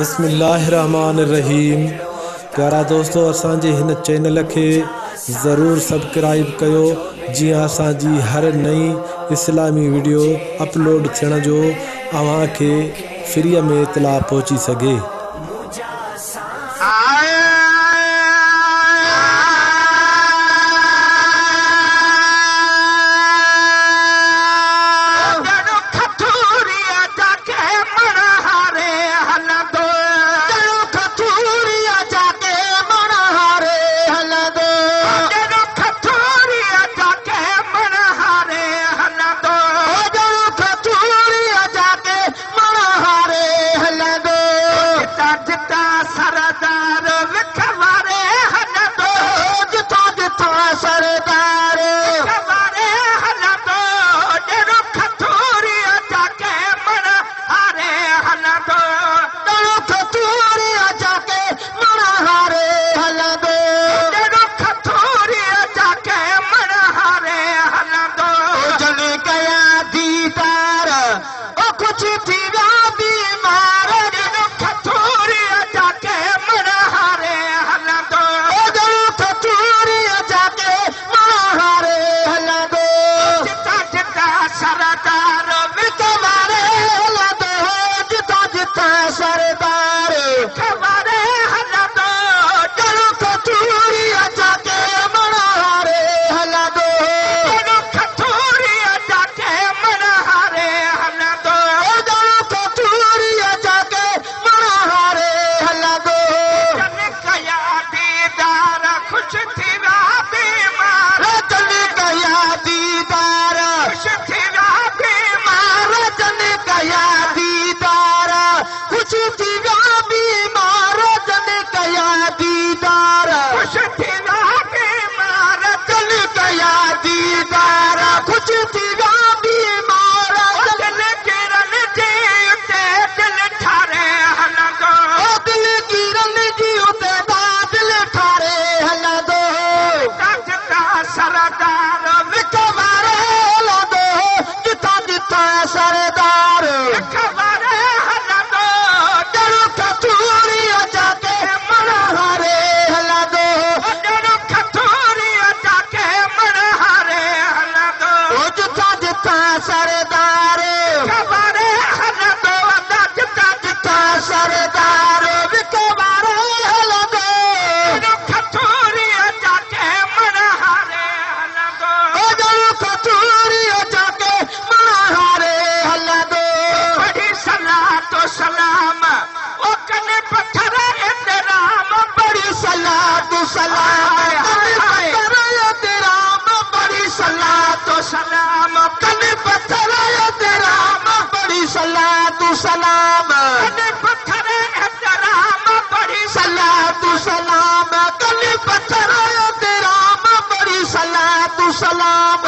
بسم اللہ الرحمن الرحیم پیارا دوستو اسان جي هن چينل کي ضرور سبسڪرائيب ڪيو جيئن اسان جي هر نئي اسلامي ويڊيو اپلوڊ ٿيڻ جو اوهان کي سردار وکے مارے لو دے کتا دتا سردار تو سلام تیرا بڑی سلا تو سلام۔ کن پتھر تیرام بڑی سلا تو سلام۔ کن پتھر تیرام بڑی سلا تو سلام۔ کن پتھر تیرام بڑی سلا سلام۔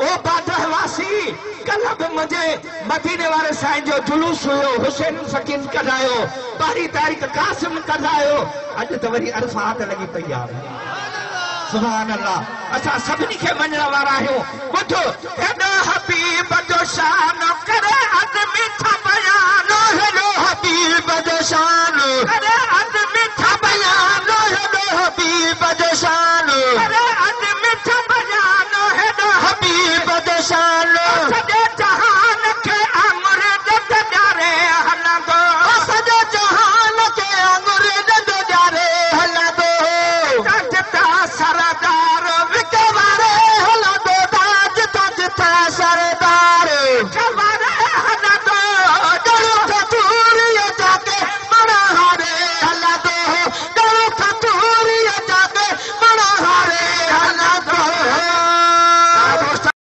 او بادہ واسی، کل بھی مجھے مدینے والے سائن جو جلوس ہوئے حسین سکین کر رہے ہو پہلی تاریخ قاسم کر رہے ہو۔ اج تو وری عرفات لگی پہ یاد ہے سبحان اللہ اچھا سبنی کے منن وارا آہو بدھ ہدا حبیب جو شان کرے آدمی تھا بیان ہلو حبیب جو شان کرے آدمی تھا بیان ہلو حبیب جو شان